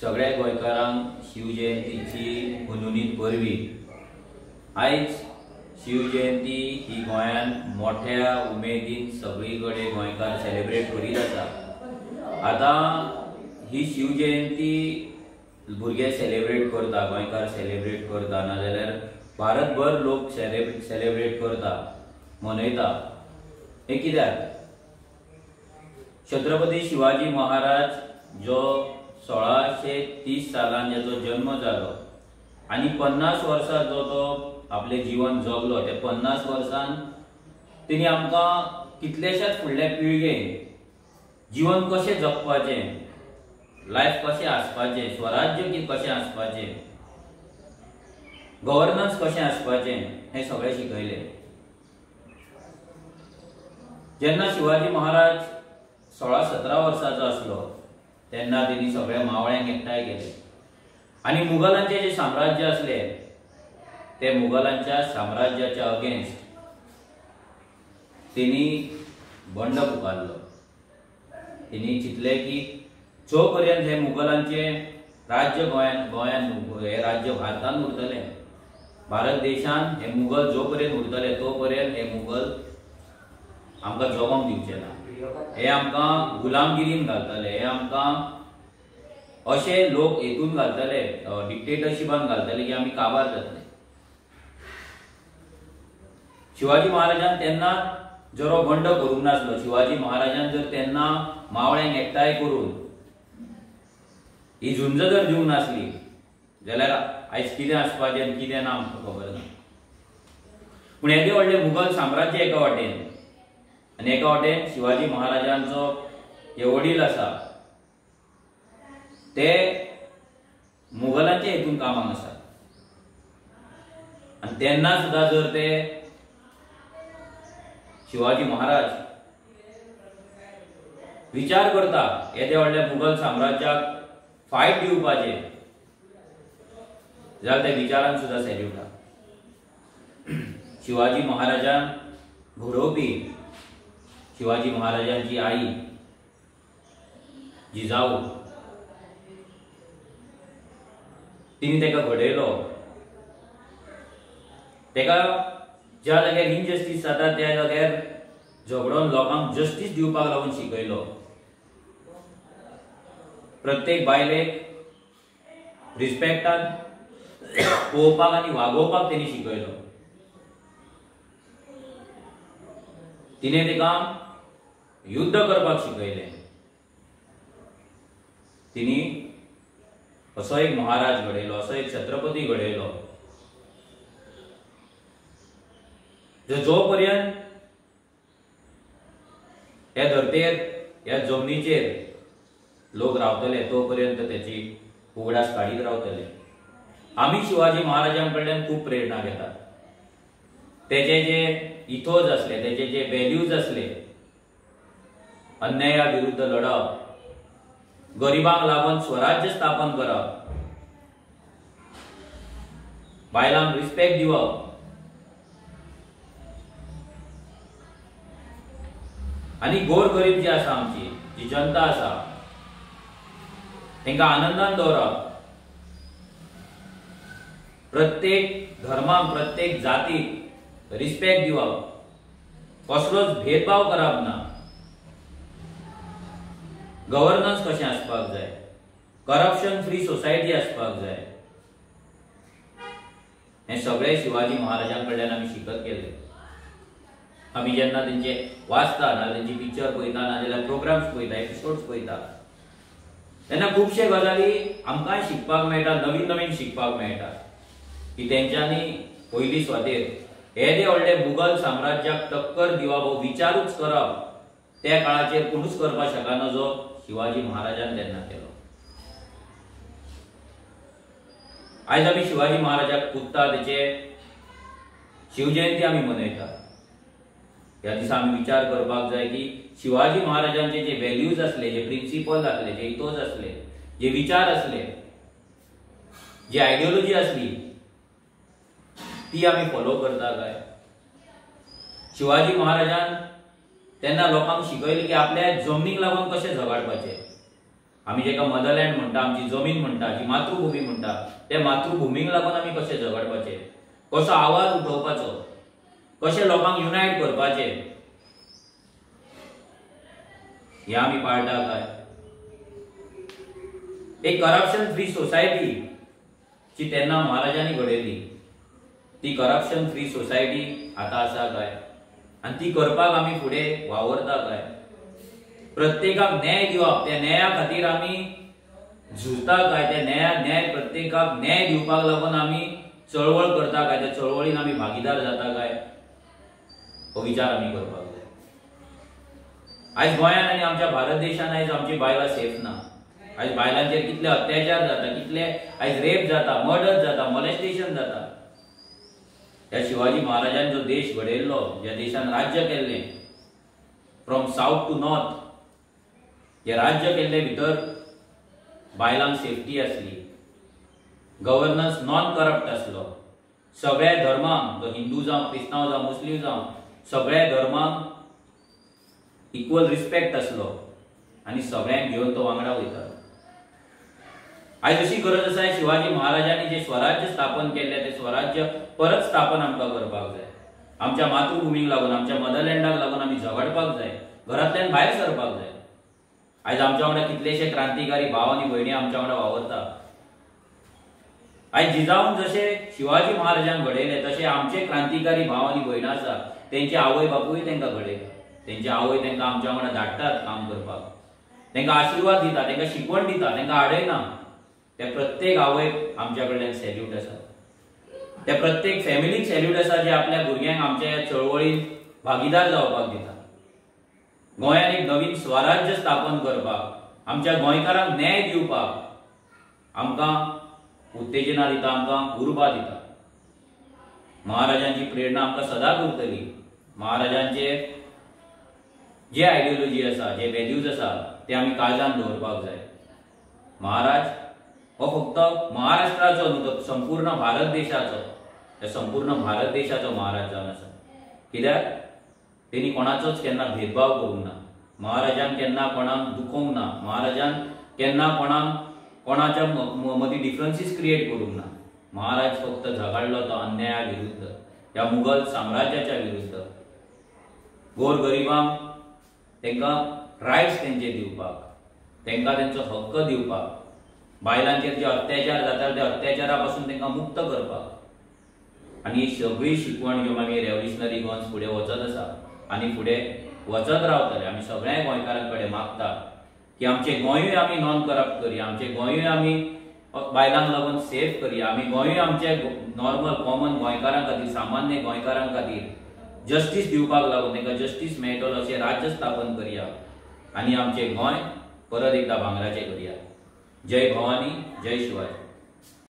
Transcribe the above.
सगळ्या गोंयकारांक शिवजयंतीची हुनुनीत परवी आयज शिवजयंती ही गोंयांत मोठ्या उमेदीन सगळीकडे गोंयकार सेलिब्रेट करीत आसा. आतां ही शिवजयंती भुरगे सेलिब्रेट करता गोंयकार सेलिब्रेट करता नाजाल्यार भारतभर लोक सेलिब्रेट सेलिब्रेट करता मनयता. हे कित्याक? छत्रपती शिवाजी महाराज जो सोळाशे तीस सालान जाचो जन्म जालो आनी पन्नास वर्सां जो तो आपले जीवन जगलो ते पन्नास वर्सान तेणी आमकां कितलेशेच फुडल्या पिळगेक जीवन कशें जगपाचें लायफ कशें आसपाचें स्वराज्य कशें आसपाचें गव्हर्नन्स कशें आसपाचें हें सगळें शिकयलें. जेन्ना शिवाजी महाराज सोळा सतरा वर्साचो आसलो तेन्ना तेणी सगळ्या मावळ्यांक एकठांय केले. आनी मुघलांचे जे साम्राज्य असले ते मुघलांच्या साम्राज्याच्या अगेन्स्ट तेणी बंड पुकारलो. तेणी चिंतले की जो पर्यंत हे मुघलांचे राज्य गोंयान गोंयान हे राज्य भारतान उरतले भारत देशान हे मुघल जो पर्यंत उरतले तो पर्यंत हे मुघल आमकां जगोंक दिवचे ना हे आमकां गुलामगिरीन घालतले हे आमकां अशे लोक हेतून घालतले डिक्टेटरशिपान घालतले की आमी काबार जातले शिवाजी महाराजान तेन्ना जरो बंड करूंक नासलो. शिवाजी महाराजान जर तेन्ना मावळ्यांक एकठांय करून ही झुंज जर दिवंक नासली जाल्यार आयज कितें आसपाचें आनी कितें ना आमकां खबर ना. पूण येदे व्हडलें मुघल साम्राज्य एका वाटेन आनी एका वाटेन शिवाजी महाराजांचो जे वडील आसा ते मुघलांच्या हेतून कामांक आसात आनी तेन्ना सुद्दां जर ते शिवाजी महाराज विचार करता येद्या व्हडल्या मुघल साम्राज्याक फायट दिवपाचे जाल्यार त्या विचारान सुद्दां सॅल्यूट शिवाजी महाराजान घडोवपी शिवाजी महाराजांची आई, जिजाऊ. तिने तेका घडयलो तेका ज्या जाग्यार इनजस्टीस जाता, त्या जाग्यार झगडोन लोकांक जस्टीस दिवपाक लागून शिकयलो. प्रत्येक बायलेक रिस्पेक्टान पळोवपाक आनी वागोवपाक तेणी शिकयलो. तिने तिका युद्ध करपाक शिकयलें. तिणी असो एक महाराज घडयलो असो एक छत्रपती घडयलो. जो पर्यंत ह्या धर्तेर ह्या जमनीचेर लोक रावतले तो पर्यंत त्याची उगडास काढीत रावतले. आमी शिवाजी महाराजां कडल्यान खूब प्रेरणा घेतात. तेजे जे इथोज असले तेजे जे व्हॅल्यूज असले अन्याया विरुद्ध लढप गरिबांक लागून स्वराज्य स्थापन करप बायलांक रिस्पेक्ट दिवप आनी गोर गरीब जी आसा आमची जी जनता आसा तांकां आनंदान दवरप प्रत्येक धर्माक प्रत्येक जातीक रिस्पेक्ट दिवप. कसलोच भेदभाव करप ना. गव्हर्नन्स कशें आसपाक जाय? करप्शन फ्री सोसायटी आसपाक जाय. हे सगळे शिवाजी महाराजां कडल्यान आमी शिकत गेले. आमी जेन्ना तेंचे वाचता ना तेंची पिक्चर पळयता नाजाल्यार प्रोग्राम्स पळयता एपिसोड्स पळयता. तेन्ना खुबशे गजाली आमकांय शिकपाक मेळटा नवीन नवीन शिकपाक मेळटा. की तेंच्यांनी पयली स्वातेर येदे व्हडले मुघल साम्राज्याक टक्कर दिवप हो विचारूच करप त्या काळाचेर कोणूच करपाक शकना जो शिवाजी महाराजान तेन्ना केलो. आयज आमी शिवाजी महाराजाक पुजता त्याचे शिवजयंती आमी मनयतात ह्या दिसा आमी विचार करपाक जाय की शिवाजी महाराजांचे जे व्हॅल्यूज असले जे प्रिन्सिपल असले जे इतोज असले जे विचार असले जी आयडियोलॉजी असली ती आमी फॉलो करता काय? शिवाजी महाराजान तेन्ना लोकांक शिकयलें की आपल्या जमनीक लागून कशें झगडपाचें आमी जेका मदरलँड म्हणटा आमची जमीन म्हणटा जी मातृभूमी म्हणटा त्या मातृभुमीक लागून आमी कशें झगडपाचें कसो आवाज उठोवपाचो कशें लोकांक युनायट करपाचे. हे आमी पाळटा काय? एक करप्शन फ्री सोसायटी जी तेन्ना महाराजांनी घडयली ती करप्शन फ्री सोसायटी आता आसा काय? आणि ती करपाक आमी फुडें वावरता काय? प्रत्येकाक न्याय दिवप त्या न्याया खातीर आमी झुजता काय? त्या न्याया न्याय प्रत्येकाक न्याय दिवपाक लागून आमी चळवळ करता काय? त्या चळवळीन आमी भागीदार जाता काय? हो विचार आमी करपाक जाय. आयज गोंयान आनी आमच्या भारत देशान आयज आमची बायलां सेफ ना. आयज बायलांचेर कितले अत्याचार जाता कितले आयज रेप जाता मर्डर जाता मॉलेस्टेशन जाता. त्या शिवाजी महाराजान जो देश घडयल्लो ज्या देशान राज्य केल्लें फ्रॉम साऊथ टू नॉर्थ हे राज्य केल्ले भितर बायलांक सेफ्टी आसली गव्हर्नन्स नॉन करप्ट आसलो. सगळ्या धर्मांक जो हिंदू जावं क्रिस्तांव जावं मुस्लीम जावं सगळ्या धर्मांक इक्वल रिस्पेक्ट आसलो. आनी सगळ्यांक घेवन तो वांगडा वयतालो आयज अशी गरज आसा शिवाजी महाराजांनी जे स्वराज्य स्थापन केल्ले ते स्वराज्य परत स्थापन आमकां करपाक जाय. आमच्या मातृभुमीक लागून आमच्या मदरलँडाक लागून आमी झगडपाक जाय. घरांतल्यान भायर सरपाक जाय. आयज आमच्या वांगडा कितलेशे क्रांतिकारी भाव आनी भयणी आमच्या वांगडा वावरता. आयज जिजाऊन जशे शिवाजी महाराजान घडयले तशे आमचे क्रांतिकारी भाव आनी भयणां आसा. तेंचे आवय बापूय तेंकां घडयता तेंचे आवय तेंकां आमच्या वांगडा धाडटात काम करपाक. तेंकां आशिर्वाद दिता तेंकां शिकवण दिता तेंकां आडयना त्या प्रत्येक आवयक आमच्या कडल्यान सॅल्यूट आसा त्या प्रत्येक फॅमिलीक सॅल्यूट आसा जे आपल्या भुरग्यांक आमच्या ह्या चळवळींत भागीदार जावपाक दिता गोंयान एक नवीन स्वराज्य स्थापन करपाक आमच्या गोंयकारांक न्याय दिवपाक आमकां उत्तेजना दिता आमकां उर्बा दिता. महाराजांची प्रेरणा आमकां सदांच उरतली महाराजांचे जे आयडियोलॉजी आसा जे व्हॅल्यूज आसा ते आमी काळजान दवरपाक जाय. महाराज हो फक्त महाराष्ट्राचो न्हू तो संपूर्ण भारत देशाचो. त्या संपूर्ण भारत देशाचो महाराज जावन आसा कित्याक तेणी कोणाचोच केन्ना भेदभाव करूंक ना महाराजान केन्ना कोणाक दुखोवंक ना महाराजान केन्ना कोणाक कोणाच्या मदीं डिफरन्सीस क्रिएट करूंक ना महाराज फक्त झगडलो तो अन्याया विरुद्ध. ह्या मुघल साम्राज्याच्या विरुद्ध. गोर गरिबांक तांकां रायट्स तेंचे दिवपाक तांकां तेंचो हक्क दिवपाक बायलांचेर जे अत्याचार जाता त्या अत्याचारा पासून तांकां मुक्त करपाक आनी ही सगळी शिकवण ज्यो आमी रेव्होल्युशनरी गोन्स फुडें वचत आसा आनी फुडें वचत रावतले. आमी सगळ्या गोंयकारां कडेन मागता. की आमचें गोंयूय आमी नॉन करप्ट करया आमचें गोंयूय आमी बायलांक लागून सेफ करया आमी गोंयूय आमचे नॉर्मल कॉमन गोंयकारां खातीर सामान्य गोंयकारां खातीर जस्टीस दिवपाक लागून तांकां जस्टीस मेळटलो अशें राज्य स्थापन करया. आनी आमचें गोंय परत एकदा भांगराचें करया. जय भवानी जय शिवाजी.